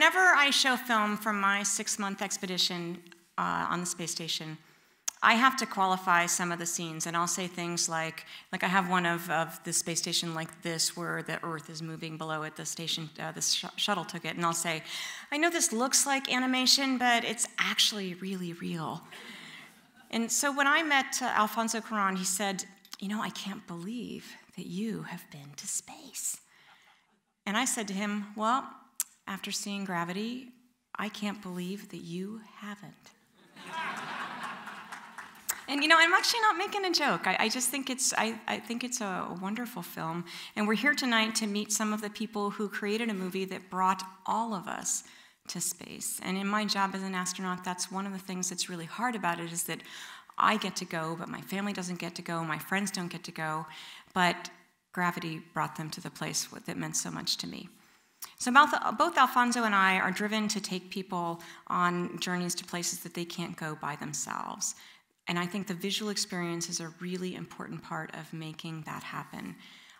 whenever I show film from my six month expedition uh, on the space station, I have to qualify some of the scenes, and I'll say things like, like I have one of, of the space station like this, where the Earth is moving below it. The station, uh, the sh- shuttle took it, and I'll say, I know this looks like animation, but it's actually really real. And so when I met uh, Alfonso Cuarón, he said, You know, I can't believe that you have been to space. And I said to him, Well, after seeing Gravity, I can't believe that you haven't. And you know, I'm actually not making a joke. I, I just think it's I, I think it's a, a wonderful film. And we're here tonight to meet some of the people who created a movie that brought all of us to space. And in my job as an astronaut, that's one of the things that's really hard about it is that I get to go, but my family doesn't get to go, my friends don't get to go. But gravity brought them to the place that meant so much to me. So both Alfonso and I are driven to take people on journeys to places that they can't go by themselves. And I think the visual experience is a really important part of making that happen.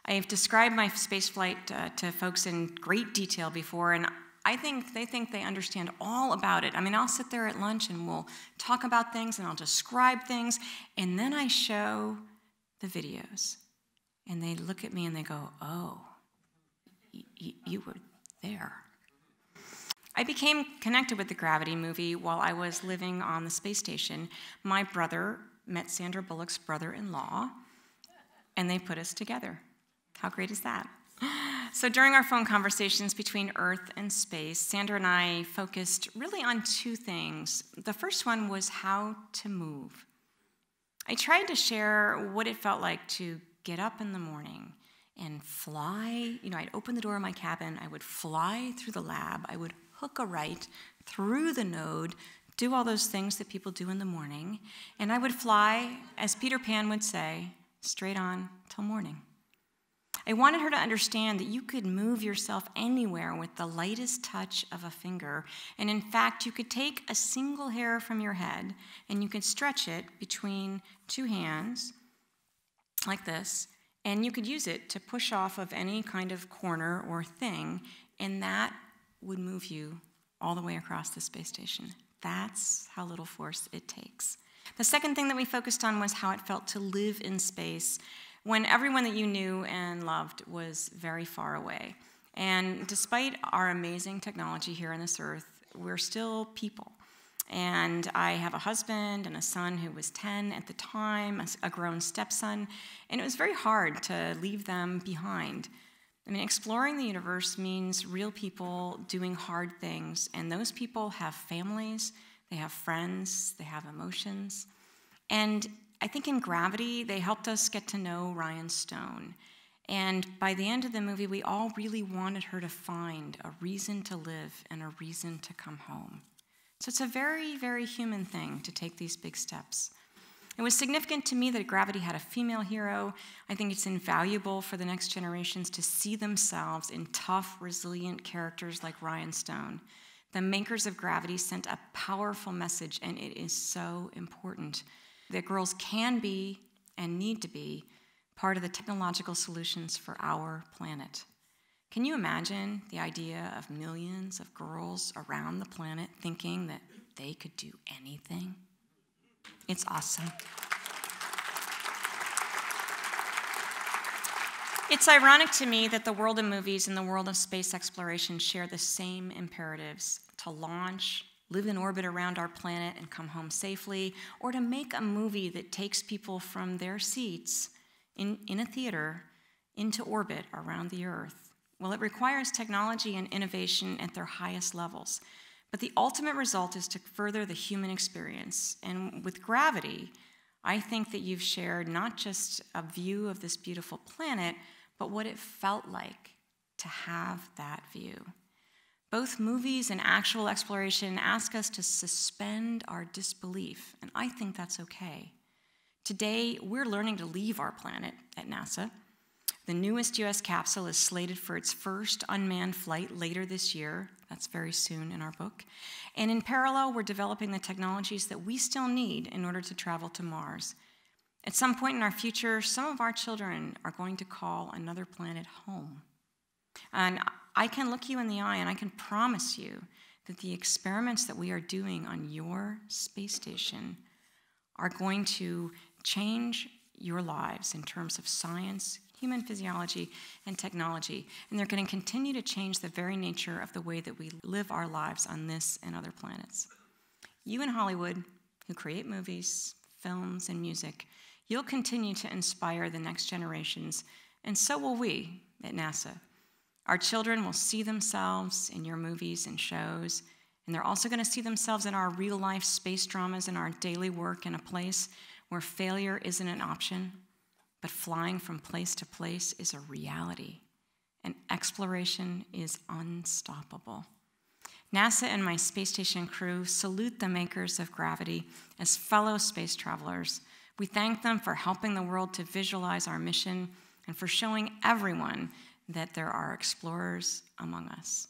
I've described my spaceflight uh, to folks in great detail before, and I think they think they understand all about it. I mean, I'll sit there at lunch and we'll talk about things and I'll describe things, and then I show the videos. And they look at me and they go, Oh, you were there. I became connected with the Gravity movie while I was living on the space station. My brother met Sandra Bullock's brother in law, and they put us together. How great is that? So, during our phone conversations between Earth and space, Sandra and I focused really on two things. The first one was how to move. I tried to share what it felt like to get up in the morning and fly. You know, I'd open the door of my cabin, I would fly through the lab, I would hook a right through the node, do all those things that people do in the morning, and I would fly, as Peter Pan would say, straight on till morning. I wanted her to understand that you could move yourself anywhere with the lightest touch of a finger. And in fact, you could take a single hair from your head and you could stretch it between two hands, like this, and you could use it to push off of any kind of corner or thing, and that would move you all the way across the space station. That's how little force it takes. The second thing that we focused on was how it felt to live in space when everyone that you knew and loved was very far away. And despite our amazing technology here on this earth, we're still people. And I have a husband and a son who was 10 at the time, a grown stepson, and it was very hard to leave them behind. I mean, exploring the universe means real people doing hard things, and those people have families, they have friends, they have emotions. And I think in Gravity, they helped us get to know Ryan Stone. And by the end of the movie, we all really wanted her to find a reason to live and a reason to come home. So it's a very, very human thing to take these big steps. It was significant to me that Gravity had a female hero. I think it's invaluable for the next generations to see themselves in tough, resilient characters like Ryan Stone. The makers of Gravity sent a powerful message, and it is so important that girls can be and need to be part of the technological solutions for our planet. Can you imagine the idea of millions of girls around the planet thinking that they could do anything? It's awesome. It's ironic to me that the world of movies and the world of space exploration share the same imperatives to launch, live in orbit around our planet and come home safely, or to make a movie that takes people from their seats in, in a theater into orbit around the Earth. Well, it requires technology and innovation at their highest levels. But the ultimate result is to further the human experience. And with gravity, I think that you've shared not just a view of this beautiful planet, but what it felt like to have that view. Both movies and actual exploration ask us to suspend our disbelief, and I think that's okay. Today, we're learning to leave our planet at NASA. The newest US capsule is slated for its first unmanned flight later this year. That's very soon in our book. And in parallel, we're developing the technologies that we still need in order to travel to Mars. At some point in our future, some of our children are going to call another planet home. And I can look you in the eye and I can promise you that the experiments that we are doing on your space station are going to change your lives in terms of science, human physiology, and technology. And they're going to continue to change the very nature of the way that we live our lives on this and other planets. You in Hollywood, who create movies, films, and music, you'll continue to inspire the next generations, and so will we at NASA. Our children will see themselves in your movies and shows, and they're also going to see themselves in our real life space dramas and our daily work in a place where failure isn't an option, but flying from place to place is a reality, and exploration is unstoppable. NASA and my space station crew salute the makers of gravity as fellow space travelers. We thank them for helping the world to visualize our mission and for showing everyone that there are explorers among us.